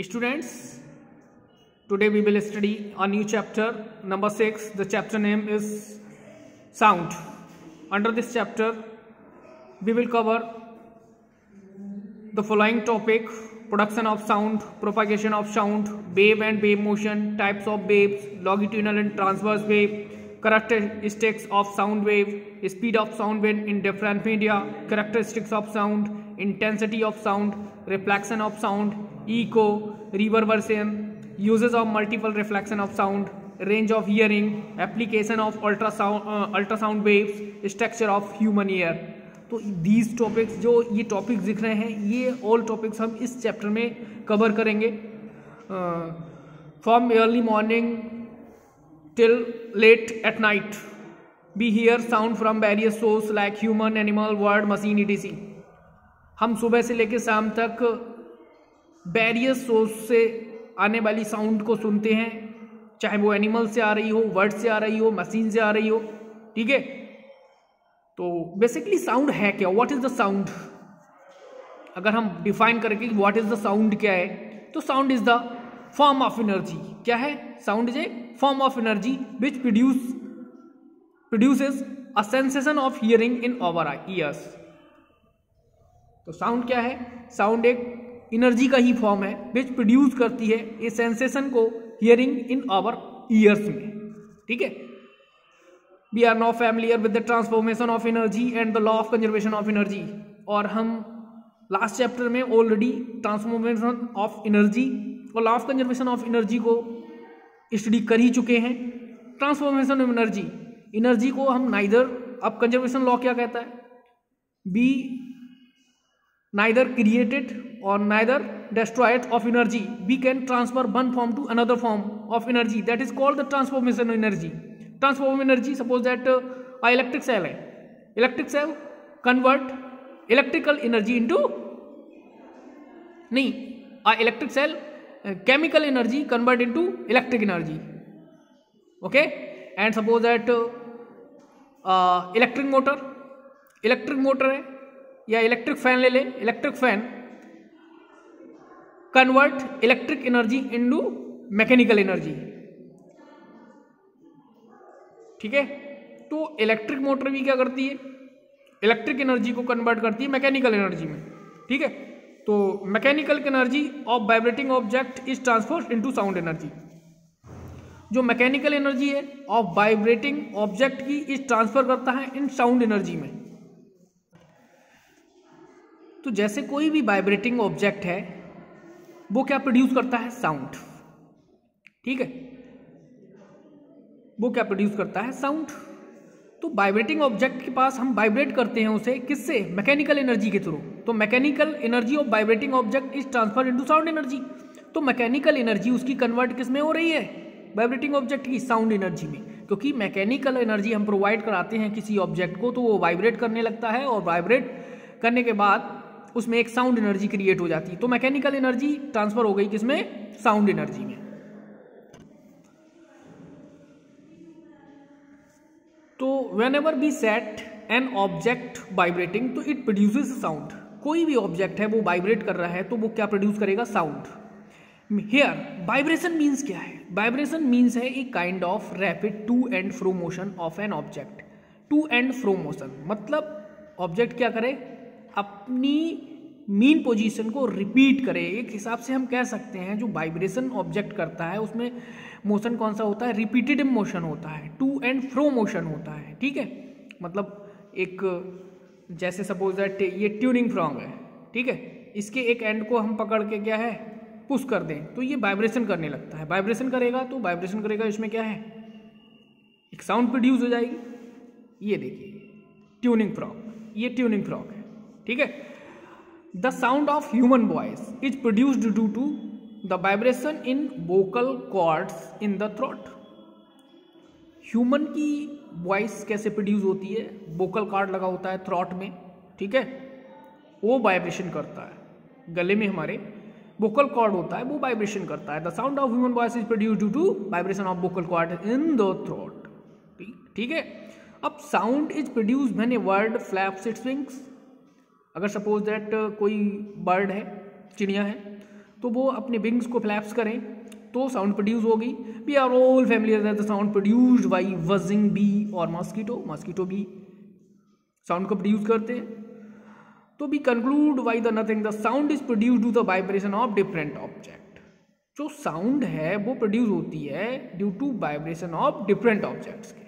Students, today we will study a new chapter, number 6. The chapter name is Sound. Under this chapter, we will cover the following topic production of sound, propagation of sound, wave and wave motion, types of waves, longitudinal and transverse wave, characteristics of sound wave, speed of sound wave in different media, characteristics of sound, intensity of sound, reflection of sound, echo reverberation uses of multiple reflection of sound range of hearing application of ultrasound ultrasound waves structure of human ear तो these topics जो ये topics दिख रहे हैं, ये all topics हम इस chapter में कवर करेंगे। From early morning till late at night we hear sound from various source like human animal bird machine ई हम सुबह से लेकर शाम तक वेरियस सोर्स से आने वाली साउंड को सुनते हैं। चाहे वो एनिमल से आ रही हो, वर्ड से आ रही हो, मशीन से आ रही हो, ठीक है? तो बेसिकली साउंड है क्या? व्हाट इज़ द साउंड अगर हम डिफाइन करें कि व्हाट इज़ द साउंड क्या है तो sound is the form of energy क्या है? Sound is a form of energy which produce produces a sensation of hearing in our ears तो साउंड क्या है? साउंड एक एनर्जी का ही फॉर्म है विच प्रोड्यूस करती है ए सेंसेशन को हियरिंग इन आवर ईयर्स में। ठीक है? We are not familiar with the transformation of energy and the law of conservation of energy और हम लास्ट चैप्टर में ऑलरेडी ट्रांसफॉर्मेशन ऑफ़ एनर्जी और law of conservation of energy को study कर ही चुके हैं। ट्रांसफॉर्मेशन ऑफ़ एनर्जी एनर्जी को हम नाइदर अब कंजर्वेशन लॉ क्या कहता है? बी नाइदर क्रिएटेड और neither destroyed of energy we can transfer one form to another form of energy that is called the transformation energy transform energy suppose that uh, a electric cell है electric cell convert electrical energy into नहीं a electric cell uh, chemical energy convert into electric energy okay and suppose that uh, uh, electric motor electric motor है या electric fan ले ले electric fan convert electric energy into mechanical energy ठीक है? तो electric motor भी क्या करती है? इलेक्ट्रिक एनर्जी को कन्वर्ट करती है मैकेनिकल एनर्जी में। ठीक है? तो mechanical energy of vibrating object is transfer into sound energy जो मैकेनिकल एनर्जी है ऑफ़ वाइब्रेटिंग ऑब्जेक्ट की इज़ ट्रांसफ़र करता है इन साउंड एनर्जी में। तो जैसे कोई भी वाइब्रेटिंग ऑब्जेक्ट है वो क्या प्रोड्यूस करता है? साउंड ठीक है? वो क्या प्रोड्यूस करता है? साउंड तो वाइब्रेटिंग ऑब्जेक्ट के पास हम वाइब्रेट करते हैं उसे किससे? मैकेनिकल एनर्जी के थ्रू तो mechanical energy of vibrating object is transfer into sound energy तो मैकेनिकल एनर्जी उसकी कन्वर्ट किसमें हो रही है? वाइब्रेटिंग ऑब्जेक्ट की साउंड एनर्जी में. क्योंकि मैकेनिकल एनर्जी हम प्रोवाइड कराते हैं किसी ऑब्जेक्ट को तो वो वाइब्रेट करने लगता है और वाइब्रेट करने के बाद उसमें एक साउंड एनर्जी क्रिएट हो जाती है। तो मैकेनिकल एनर्जी ट्रांसफ़र हो गई किसमें? साउंड एनर्जी में। तो whenever be set an object vibrating तो इट प्रोड्यूसेस साउंड कोई भी ऑब्जेक्ट है, वो वाइब्रेट कर रहा है तो वो क्या प्रोड्यूस करेगा? साउंड हेयर वाइब्रेशन मीन्स क्या है? वाइब्रेशन मीन्स है a kind of rapid to and fro motion of an object to and fro motion मतलब ऑब्जेक्ट क्या करे? अपनी मीन पोजीशन को रिपीट करे। एक हिसाब से हम कह सकते हैं, जो वाइब्रेशन ऑब्जेक्ट करता है, उसमें मोशन कौन सा होता है? रिपीटेड मोशन होता है। टू एंड फ्रो मोशन होता है। ठीक है? मतलब एक, जैसे सपोज़ दैट ये ट्यूनिंग फ्रॉन्ग है। ठीक है? इसके एक एंड को हम पकड़ के क्या है? पुश कर दें। तो ये वाइब्रेशन करने लगता है। वाइब्रेशन करेगा तो वाइब्रेशन करेगा, इसमें क्या है? एक साउंड प्रोड्यूस हो जाएगी। ये देखिए ट्यूनिंग फ्रॉग ये ट्यूनिंग फ्रॉग है। ठीक है? The sound of human voice is produced due to the vibration in vocal cords in the throat human की वॉइस कैसे प्रोड्यूस होती है? वोकल कार्ड लगा होता है थ्रॉट में, ठीक है? वो वाइब्रेशन करता है। गले में हमारे वोकल कॉर्ड होता है, वो वाइब्रेशन करता है। The sound of human voice is produce due to vibration of vocal cord in the throat ठीक है? अब sound is produce when a bird flaps its wings अगर सपोज़ दैट कोई बर्ड है, चिड़िया है तो वो अपने विंग्स को फ्लैप्स करें तो साउंड प्रोड्यूस होगी। We are all familiar that the sound produced by buzzing bee और मॉस्किटो मॉस्किटो भी साउंड को प्रोड्यूस करते हैं। तो we conclude why the nothing the sound is produce to the vibration of different object जो sound है, वो produce होती है due to vibration of different objects के।